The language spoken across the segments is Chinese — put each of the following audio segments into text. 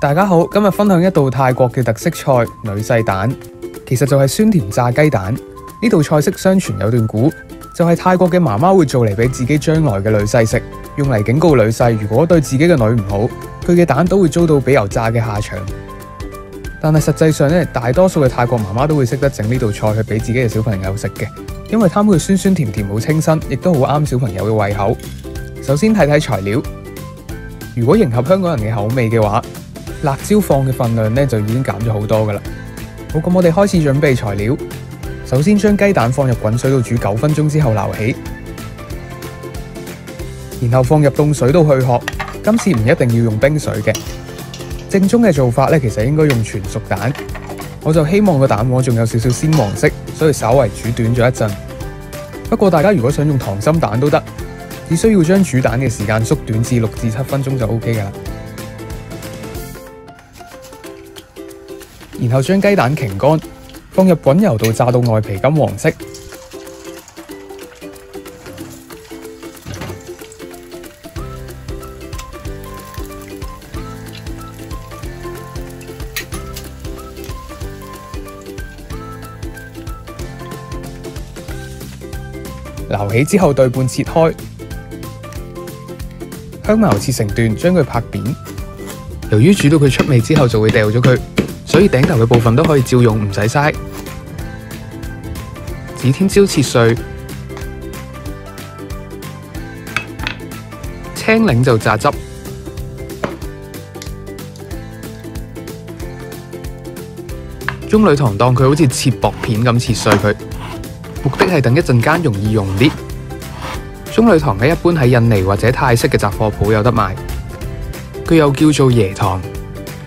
大家好，今日分享一道泰国嘅特色菜女婿蛋，其實就係酸甜炸雞蛋。呢道菜式相傳有段古，就係泰國嘅媽媽會做嚟俾自己將來嘅女婿食，用嚟警告女婿如果對自己嘅女唔好，佢嘅蛋都會遭到俾油炸嘅下場。但係實際上咧，大多數嘅泰國媽媽都會識得整呢道菜去俾自己嘅小朋友食嘅，因為貪佢酸酸甜甜好清新，亦都好啱小朋友嘅胃口。首先睇睇材料，如果迎合香港人嘅口味嘅話，辣椒放嘅份量咧就已經減咗好多噶啦。好，咁我哋開始準備材料。首先將雞蛋放入滾水度煮九分鐘之後撈起，然後放入凍水度去殼。今次唔一定要用冰水嘅。正宗嘅做法咧，其實應該用全熟蛋。我就希望個蛋黃仲有少少鮮黃色，所以稍微煮短咗一陣。不過大家如果想用溏心蛋都得，只需要將煮蛋嘅時間縮短至六至七分鐘就 OK 噶啦。然後將雞蛋擎乾，放入滾油度炸到外皮金黃色。捞起之後對半切開，香茅切成段，將佢拍扁。由於煮到佢出味之後就會掉咗佢，所以頂頭嘅部分都可以照用，唔使嘥。指天椒切碎，青檸就榨汁，中女糖當佢好似切薄片咁切碎佢。目的係等一陣間容易溶啲。棕櫚糖咧，一般喺印尼或者泰式嘅雜貨鋪有得賣，佢又叫做椰糖。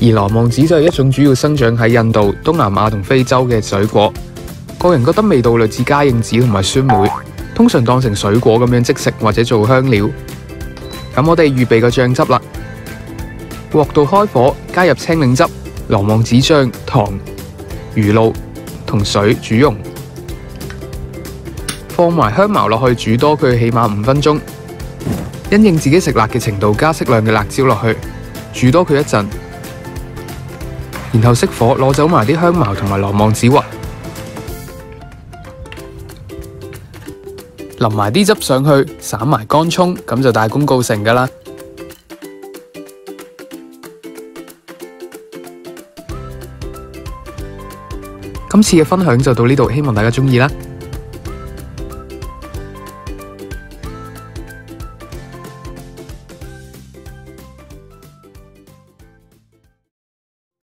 而羅望子就係一種主要生長喺印度、東南亞同非洲嘅水果。個人覺得味道類似嘉應子同埋酸梅，通常當成水果咁樣即食或者做香料。咁我哋預備個醬汁啦，鑊度開火，加入青檸汁、羅望子醬、糖、魚露同水煮溶。放埋香茅落去煮多佢起碼五分鐘，因應自己食辣嘅程度加適量嘅辣椒落去，煮多佢一陣，然后熄火攞走埋啲香茅同埋罗望子核，淋埋啲汁上去，散埋干葱，咁就大功告成噶啦。今次嘅分享就到呢度，希望大家中意啦〜